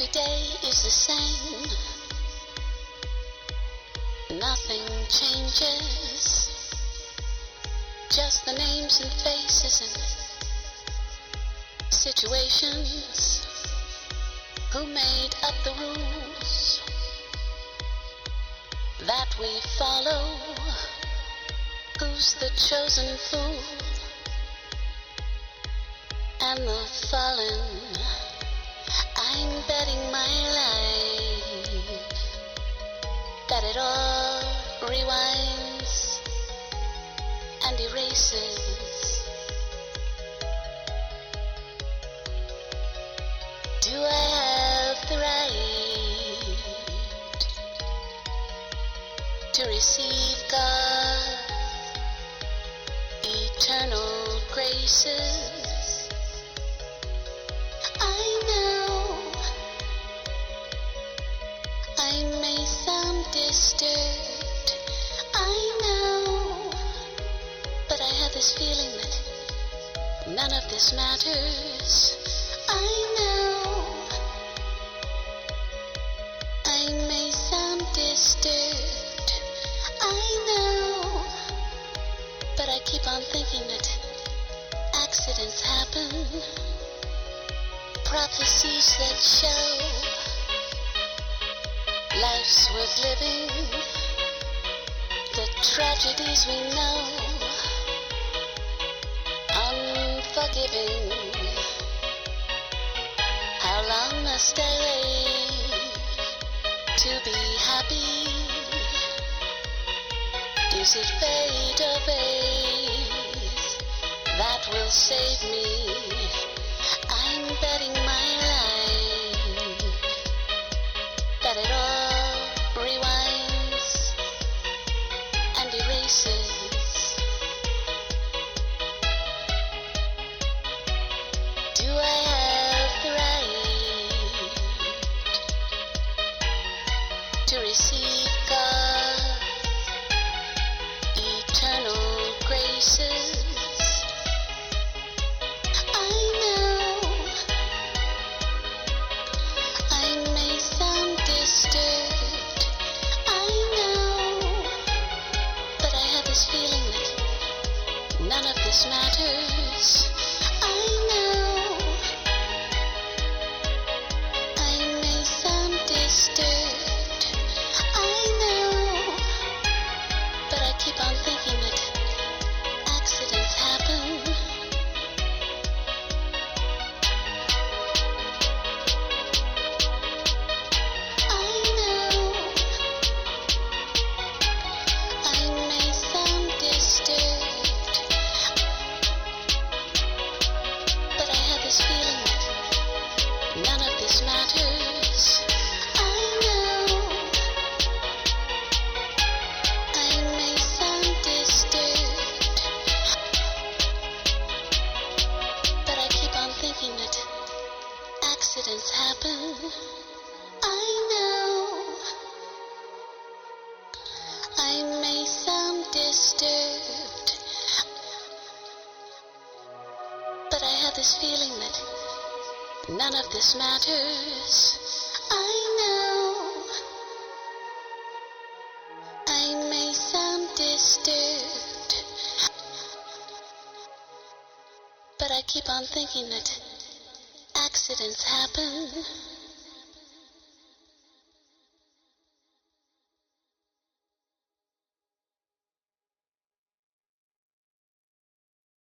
Every day is the same. Nothing changes. Just the names and faces and situations. Who made up the rules that we follow? Who's the chosen fool? And the fallen. All rewinds and erases. Do I have the right to receive God's eternal graces? I I may sound disturbed. I know, but I have this feeling that none of this matters. I know I may sound disturbed. I know, but I keep on thinking that accidents happen prophecies that show life's worth living, the tragedies we know, unforgiving. How long must I wait to be happy? Is it fate or faith that will save me? I'm betting Do I have the right to receive God's eternal graces? I know I may sound disturbed. I know, but I have this feeling that none of this matters. I know disturbed. I know, but I keep on thinking disturbed, but I have this feeling that none of this matters. I know I may sound disturbed, but I keep on thinking that accidents happen.